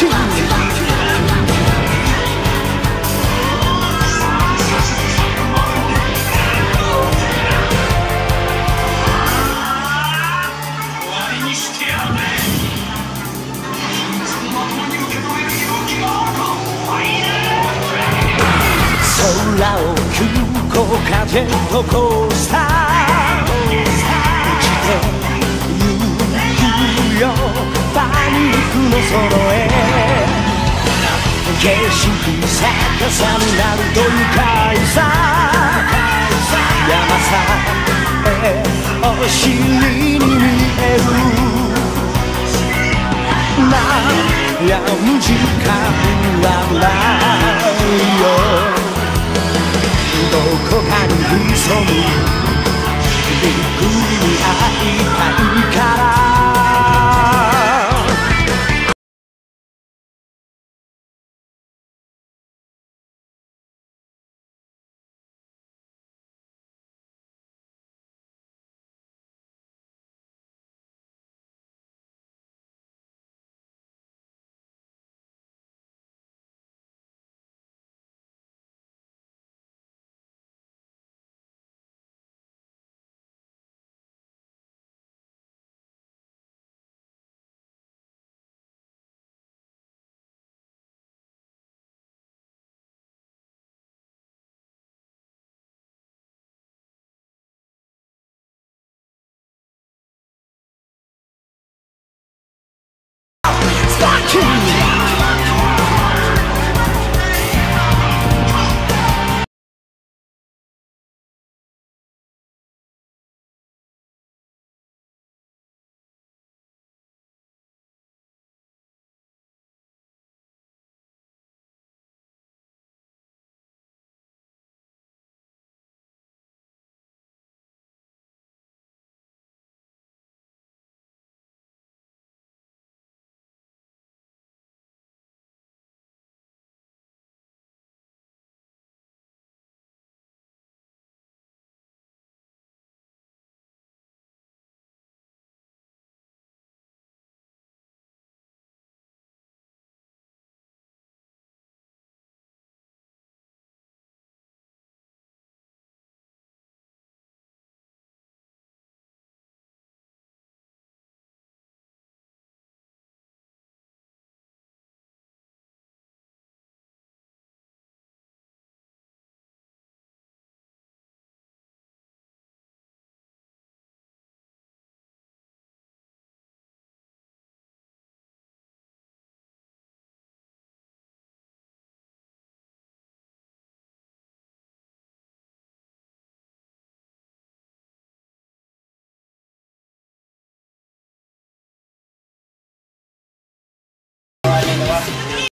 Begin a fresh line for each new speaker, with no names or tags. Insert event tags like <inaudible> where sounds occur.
<laughs> 空を空港風残したニックの揃え景色逆さ。になると愉快さ山さえお尻に見える悩む時間はないよ Woo!